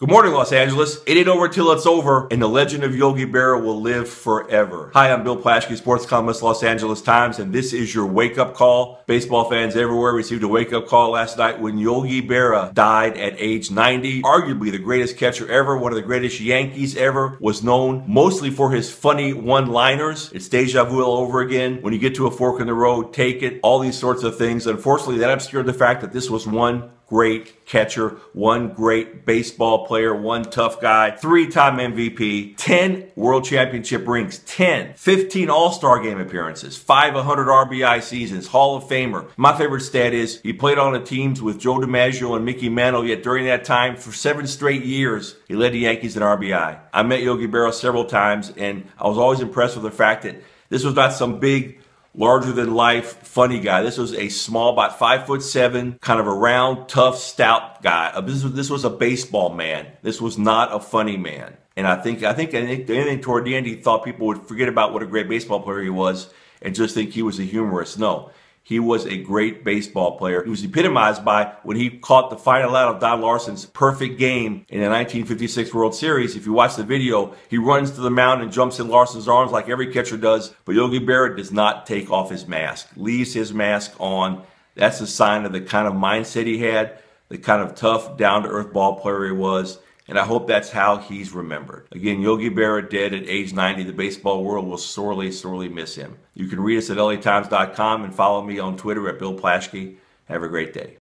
Good morning, Los Angeles. It ain't over till it's over, and the legend of Yogi Berra will live forever. Hi, I'm Bill Plaschke, sports columnist, Los Angeles Times, and this is your wake-up call. Baseball fans everywhere received a wake-up call last night when Yogi Berra died at age 90. Arguably the greatest catcher ever, one of the greatest Yankees ever, was known mostly for his funny one-liners. It's deja vu all over again. When you get to a fork in the road, take it. All these sorts of things. Unfortunately, that obscured the fact that this was one great catcher, one great baseball player, one tough guy, three-time MVP, 10 world championship rings, 10, 15 all-star game appearances, five 100 RBI seasons, Hall of Famer. My favorite stat is he played on the teams with Joe DiMaggio and Mickey Mantle, yet during that time, for seven straight years, he led the Yankees in RBI. I met Yogi Berra several times, and I was always impressed with the fact that this was not some big larger than life, funny guy. This was a small, about five foot seven, kind of a round, tough, stout guy. Uh, this was, this was a baseball man. This was not a funny man. And I think I think anything toward the end, he thought people would forget about what a great baseball player he was and just think he was a humorist. No, he was a great baseball player. He was epitomized by when he caught the final out of Don Larsen's perfect game in the 1956 World Series. If you watch the video, he runs to the mound and jumps in Larsen's arms like every catcher does. But Yogi Berra does not take off his mask, leaves his mask on. That's a sign of the kind of mindset he had, the kind of tough, down-to-earth ball player he was and I hope that's how he's remembered. Again, Yogi Berra dead at age 90. The baseball world will sorely, sorely miss him. You can read us at LATimes.com and follow me on Twitter at Bill Plaschke. Have a great day.